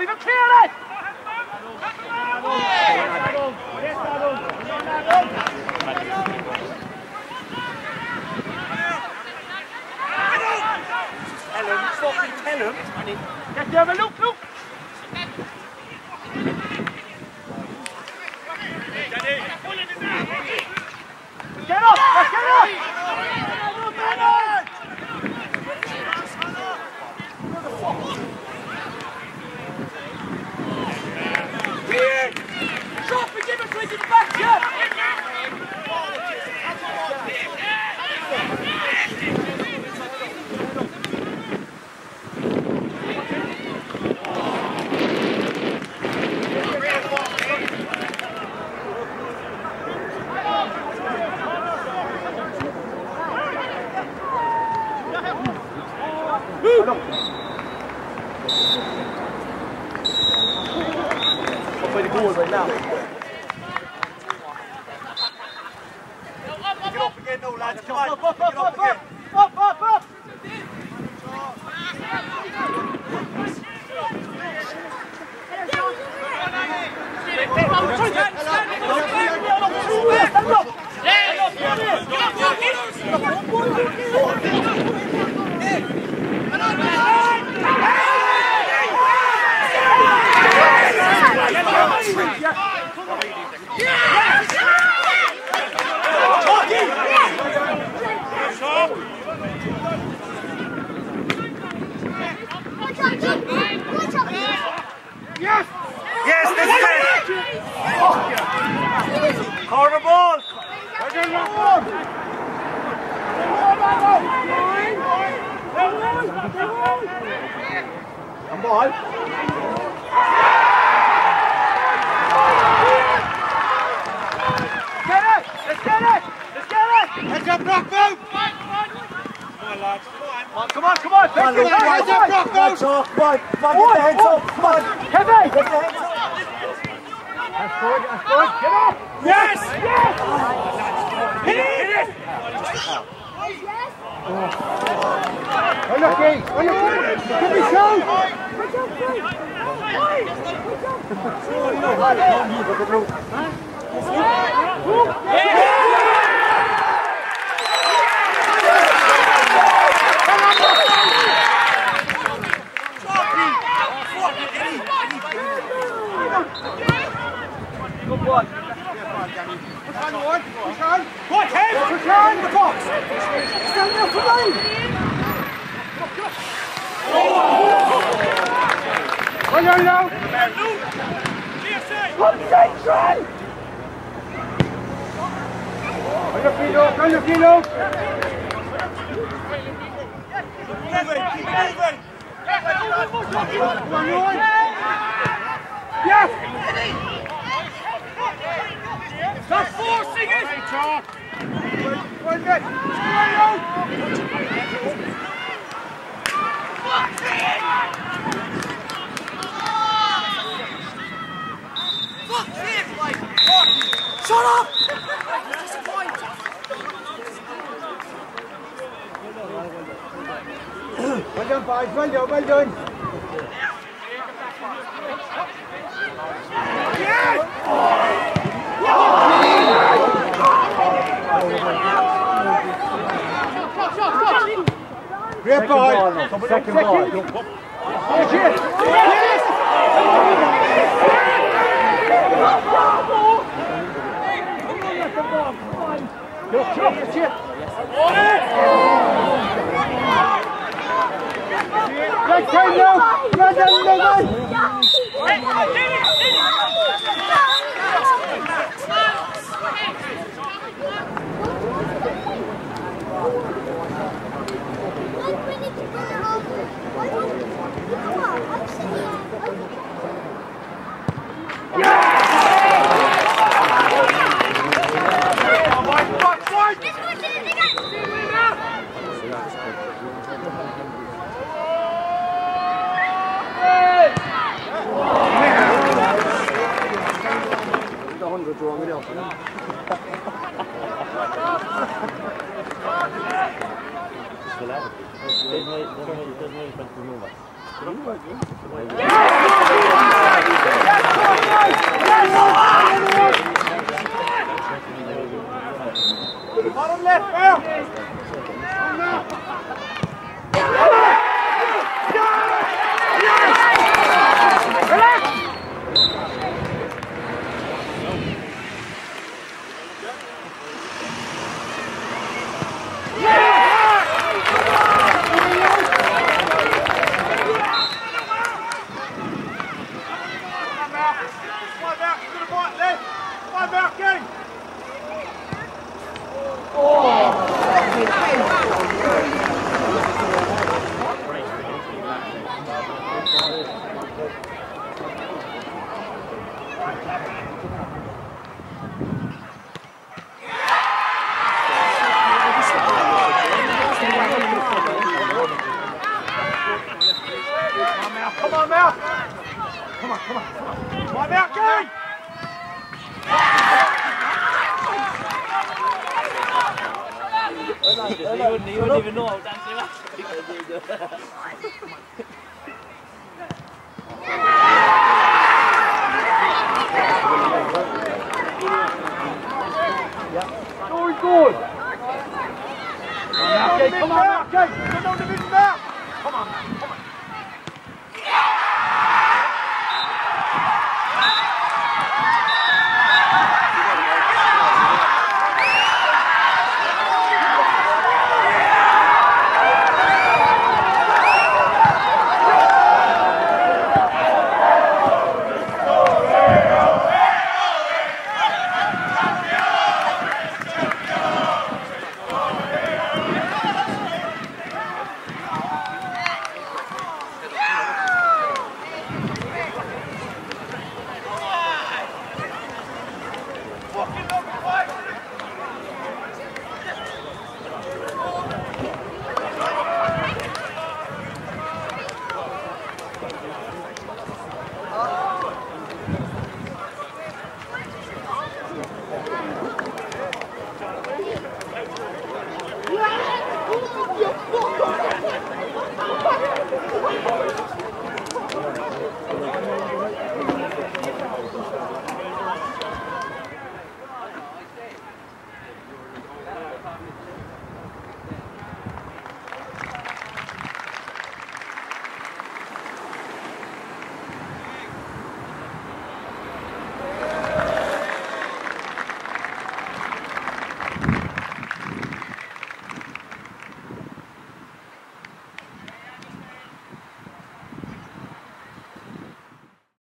Oliver, clear it! Him, fucking tell him. Get there, look, look. Goal right now. Get up again now, lads. Come on. Get up, again. up, up, up! Yes, this is it. Corner ball. Come on. Get it! Let's get it! Let's get it! Heads up, Brock, move. Come on, come on! Come on, Luke, heads up, Brock, move. Come on, come on, get the heads up! Come on! Heavy! Get the heads up! That's good, that's good. Get up! Yes! Yes! Hit it! Hit it! Unlucky! Unlucky! Give me some! Good! We gaan hoor. We. Wat hem? We gaan. De box. Stel je voorbij. Wat jij nou? Wat zijn zij? Kan je kilo? Kan je kilo? Keep moving, keep moving! Yes! On, Ward. Yes. Stop forcing it. Well good. Come on, Luke. Shut up. Well done, boys. Well done, well done. Great ball. ball no. Second, Second ball. ball. Oh, shit. Yes! Let's go now! Run down the line! There's no, there's no, there's no impact to move us. Bottom left, Bill! Come on, Mal. Come on, Come on, come on, come on. Come on, Mal, wouldn't, you wouldn't even know I was dancing. Very good. Come on, Malky. Come on, Malky. Come on, division. Come on, come